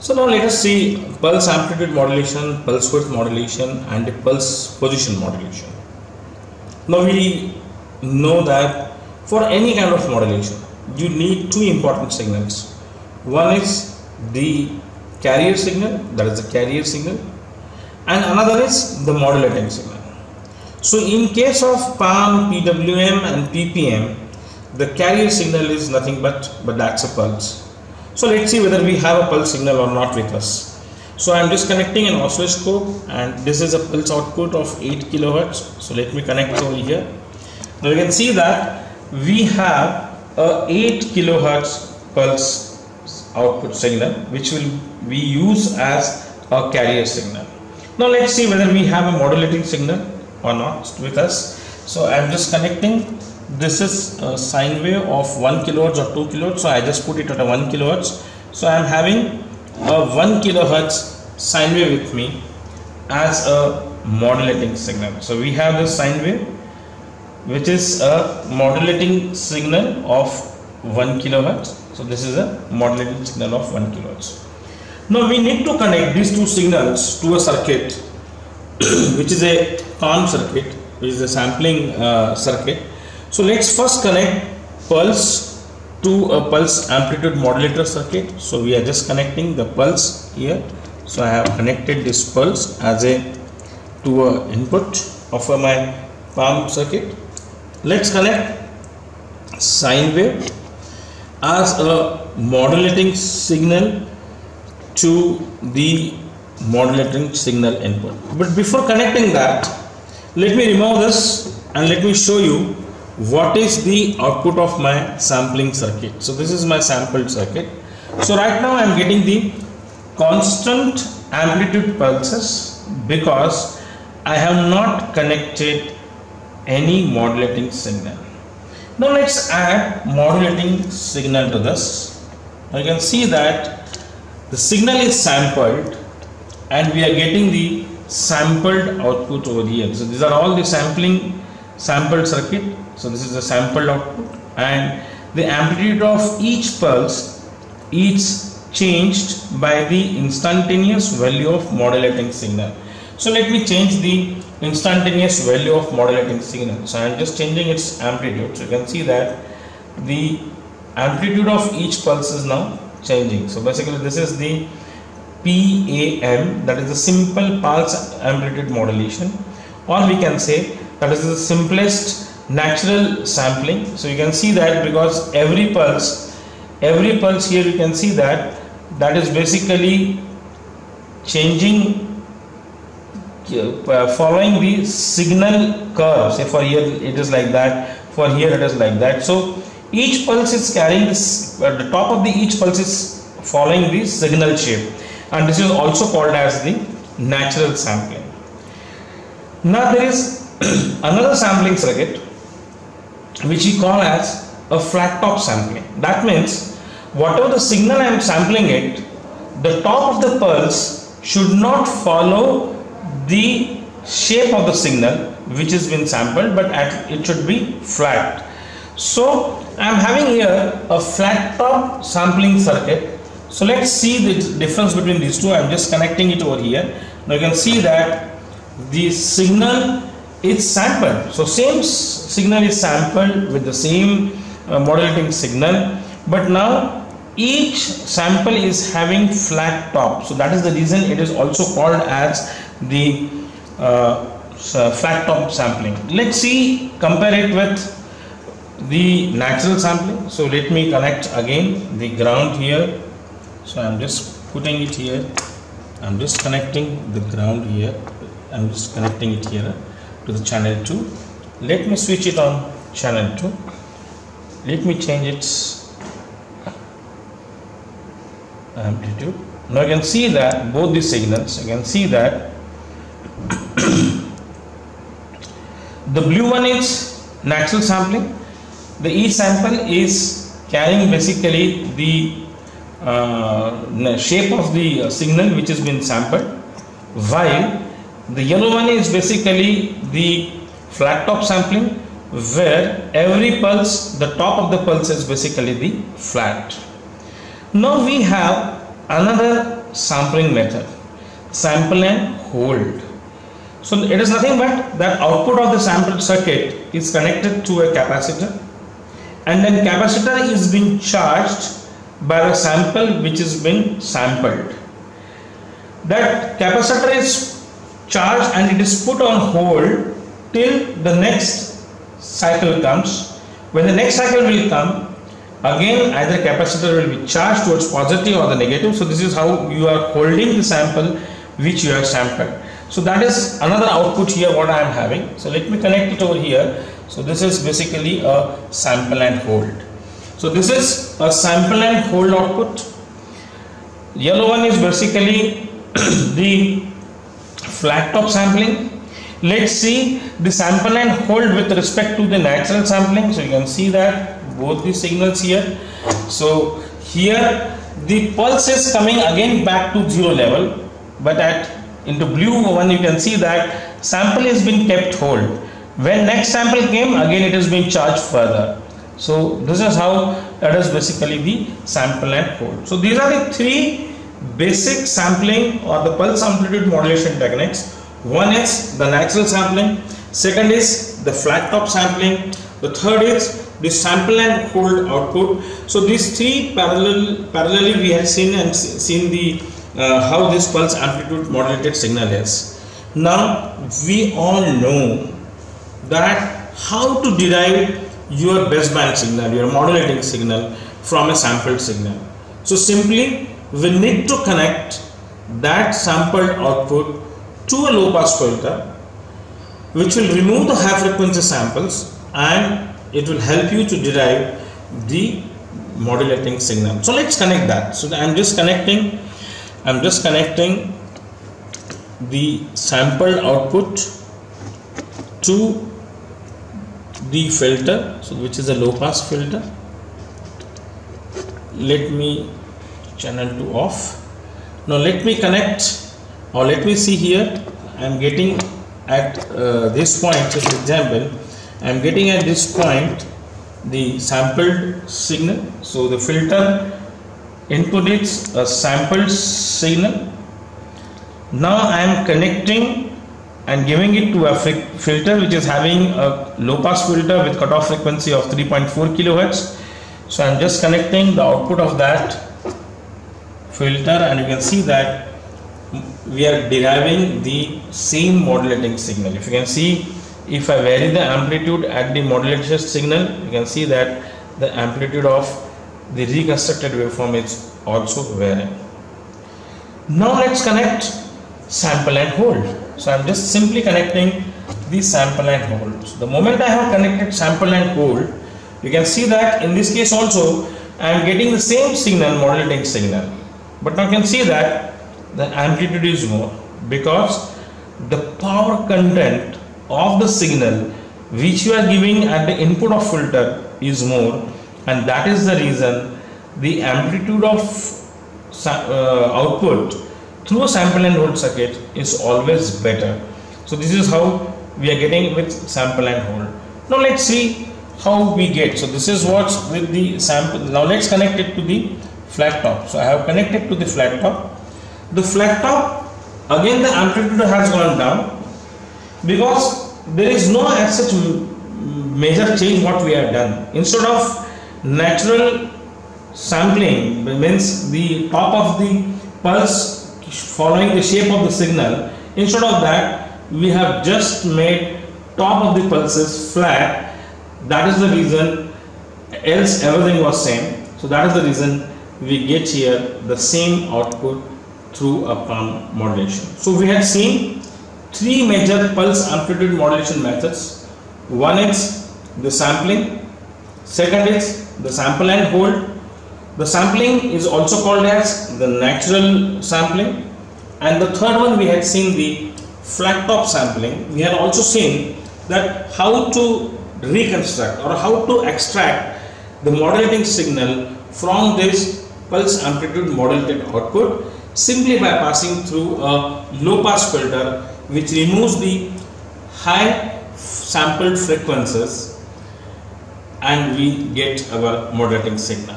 So now let us see pulse amplitude modulation, pulse width modulation and pulse position modulation. Now we know that for any kind of modulation you need two important signals. One is the carrier signal that is the carrier signal and another is the modulating signal. So in case of PAM, PWM and PPM the carrier signal is nothing but but that's a pulse so let's see whether we have a pulse signal or not with us. So I'm disconnecting an oscilloscope and this is a pulse output of 8 kilohertz. So let me connect over here. Now you can see that we have a 8 kilohertz pulse output signal which will we use as a carrier signal. Now let's see whether we have a modulating signal or not with us. So I'm just connecting this is a sine wave of 1 kilohertz or 2 kilohertz so I just put it at a 1 kilohertz. So I am having a 1 kilohertz sine wave with me as a modulating signal. So we have this sine wave which is a modulating signal of 1 kilohertz. So this is a modulating signal of 1 kilohertz. Now we need to connect these two signals to a circuit which is a CON circuit which is a sampling uh, circuit so let's first connect pulse to a pulse amplitude modulator circuit. So we are just connecting the pulse here. So I have connected this pulse as a to a input of my PAM circuit. Let's connect sine wave as a modulating signal to the modulating signal input. But before connecting that, let me remove this and let me show you what is the output of my sampling circuit? So this is my sampled circuit. So right now i am getting the constant amplitude pulses because i have not connected any modulating signal. Now let's add modulating signal to this. Now you can see that the signal is sampled and we are getting the sampled output over here. So these are all the sampling sampled circuit so this is the sampled output and the amplitude of each pulse is changed by the instantaneous value of modulating signal. So let me change the instantaneous value of modulating signal. So i am just changing its amplitude. So you can see that the amplitude of each pulse is now changing. So basically this is the PAM that is the simple pulse amplitude modulation. Or we can say that is the simplest natural sampling. So you can see that because every pulse every pulse here you can see that that is basically changing uh, following the signal curve. Say for here it is like that. For here it is like that. So each pulse is carrying this uh, the top of the each pulse is following the signal shape. And this is also called as the natural sampling. Now there is another sampling circuit which we call as a flat top sampling. That means whatever the signal I am sampling it, the top of the pulse should not follow the shape of the signal which has been sampled but at, it should be flat. So I am having here a flat top sampling circuit. So let's see the difference between these two. I am just connecting it over here. Now you can see that the signal is sampled. So same signal is sampled with the same uh, modulating signal but now each sample is having flat top. So that is the reason it is also called as the uh, flat top sampling. Let's see compare it with the natural sampling. So let me connect again the ground here. So I'm just putting it here. I'm just connecting the ground here. I'm just connecting it here to the channel 2 let me switch it on channel 2 let me change its amplitude now you can see that both these signals you can see that the blue one is natural sampling. The e sample is carrying basically the uh, shape of the uh, signal which has been sampled while the yellow one is basically the flat top sampling where every pulse, the top of the pulse is basically the flat. Now we have another sampling method sample and hold so it is nothing but that output of the sample circuit is connected to a capacitor and then capacitor is being charged by the sample which is being sampled that capacitor is charged and it is put on hold till the next cycle comes. When the next cycle will come again either capacitor will be charged towards positive or the negative. So this is how you are holding the sample which you have sampled. So that is another output here what I am having. So let me connect it over here. So this is basically a sample and hold. So this is a sample and hold output. Yellow one is basically the flat top sampling. Let's see the sample and hold with respect to the natural sampling. So you can see that both the signals here. So here the pulse is coming again back to zero level but at into blue one you can see that sample is being kept hold. When next sample came again it is being charged further. So this is how that is basically the sample and hold. So these are the three basic sampling or the pulse amplitude modulation techniques one is the natural sampling second is the flat top sampling the third is the sample and hold output. So these three parallel parallelly we have seen and seen the uh, how this pulse amplitude modulated signal is. Now we all know that how to derive your baseband signal, your modulating signal from a sampled signal. So simply we need to connect that sampled output to a low pass filter which will remove the high frequency samples and it will help you to derive the modulating signal. So let's connect that. So i'm just connecting i'm just connecting the sampled output to the filter so which is a low pass filter. Let me channel 2 off now let me connect or let me see here i am getting at uh, this point for example I am getting at this point the sampled signal. So the filter input is a sampled signal. Now I am connecting and giving it to a filter which is having a low pass filter with cutoff frequency of 3.4 kilohertz. So I am just connecting the output of that filter and you can see that we are deriving the same modulating signal. If you can see if I vary the amplitude at the modulated signal you can see that the amplitude of the reconstructed waveform is also varying. Now let's connect sample and hold. So I'm just simply connecting the sample and hold. So the moment I have connected sample and hold you can see that in this case also I am getting the same signal modulating signal but now you can see that the amplitude is more because the power content of the signal which you are giving at the input of filter is more and that is the reason the amplitude of uh, output through a sample and hold circuit is always better. So this is how we are getting with sample and hold. Now let's see how we get. So this is what with the sample now let's connect it to the flat top. So i have connected to the flat top. The flat top again the amplitude has gone down because there is no as such major change what we have done. Instead of natural sampling means the top of the pulse following the shape of the signal instead of that we have just made top of the pulses flat. That is the reason else everything was same. So that is the reason we get here the same output through a PAM modulation so we have seen three major pulse amplitude modulation methods. One is the sampling, second is the sample and hold. The sampling is also called as the natural sampling and the third one we had seen the flat top sampling. We had also seen that how to reconstruct or how to extract the modulating signal from this pulse amplitude modulated output simply by passing through a low pass filter which removes the high sampled frequencies and we get our modulating signal.